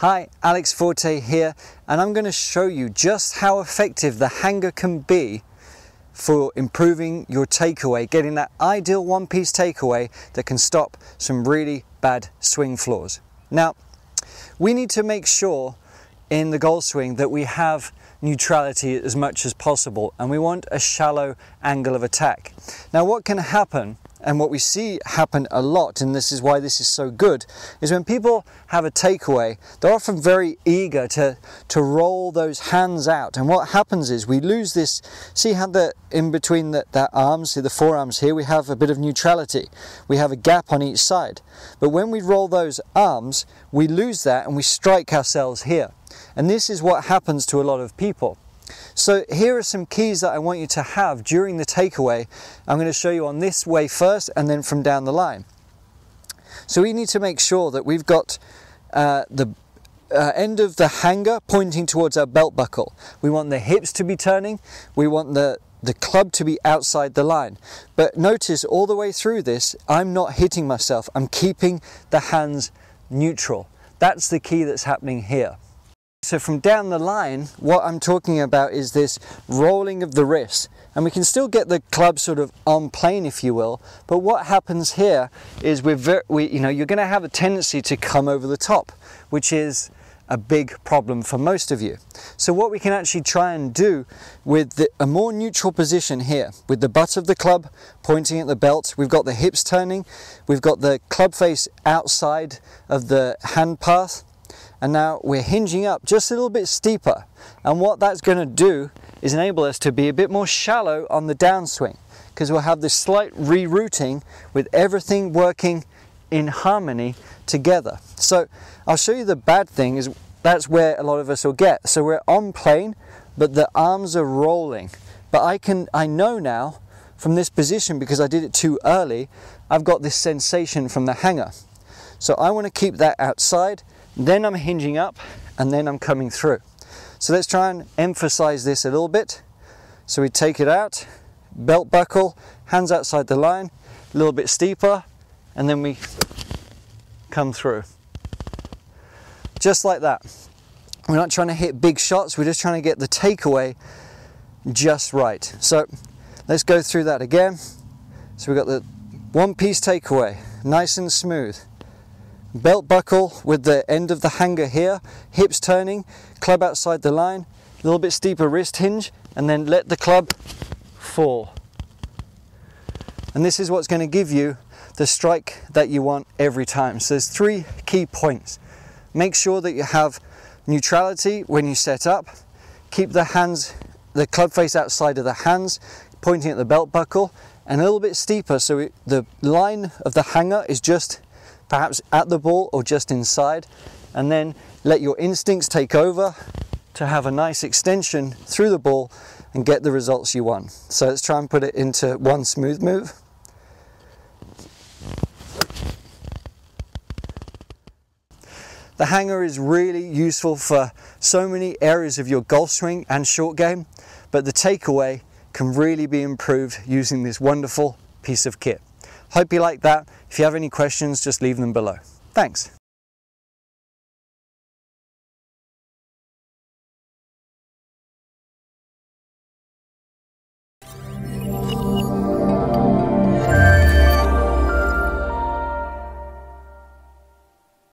Hi, Alex Fortey here, and I'm going to show you just how effective the hanger can be for improving your takeaway, getting that ideal one piece takeaway that can stop some really bad swing flaws. Now, we need to make sure in the golf swing that we have neutrality as much as possible and we want a shallow angle of attack. Now what can happen and what we see happen a lot, and this is why this is so good, is when people have a takeaway, they're often very eager to, to roll those hands out. And what happens is we lose this, see how the in between the, the arms, see the forearms here, we have a bit of neutrality. We have a gap on each side. But when we roll those arms, we lose that and we strike ourselves here. And this is what happens to a lot of people. So here are some keys that I want you to have during the takeaway. I'm going to show you on this way first and then from down the line. So we need to make sure that we've got uh, the uh, end of the hanger pointing towards our belt buckle. We want the hips to be turning. We want the the club to be outside the line. But notice all the way through this, I'm not hitting myself. I'm keeping the hands neutral. That's the key that's happening here. So from down the line, what I'm talking about is this rolling of the wrist. And we can still get the club sort of on plane, if you will. But what happens here is we're we, you know, you're going to have a tendency to come over the top, which is a big problem for most of you. So what we can actually try and do with the, a more neutral position here, with the butt of the club pointing at the belt, we've got the hips turning, we've got the club face outside of the hand path, and now we're hinging up just a little bit steeper and what that's going to do is enable us to be a bit more shallow on the downswing because we'll have this slight rerouting with everything working in harmony together. So I'll show you the bad thing is that's where a lot of us will get. So we're on plane but the arms are rolling. But I can I know now from this position because I did it too early, I've got this sensation from the hanger. So I want to keep that outside then I'm hinging up and then I'm coming through. So let's try and emphasize this a little bit. So we take it out, belt buckle, hands outside the line, a little bit steeper, and then we come through. Just like that. We're not trying to hit big shots, we're just trying to get the takeaway just right. So let's go through that again. So we've got the one piece takeaway, nice and smooth belt buckle with the end of the hanger here, hips turning, club outside the line, a little bit steeper wrist hinge, and then let the club fall. And this is what's going to give you the strike that you want every time. So there's three key points. Make sure that you have neutrality when you set up. Keep the hands, the club face outside of the hands, pointing at the belt buckle, and a little bit steeper so it, the line of the hanger is just perhaps at the ball or just inside, and then let your instincts take over to have a nice extension through the ball and get the results you want. So let's try and put it into one smooth move. The hanger is really useful for so many areas of your golf swing and short game, but the takeaway can really be improved using this wonderful piece of kit. Hope you like that. If you have any questions, just leave them below. Thanks.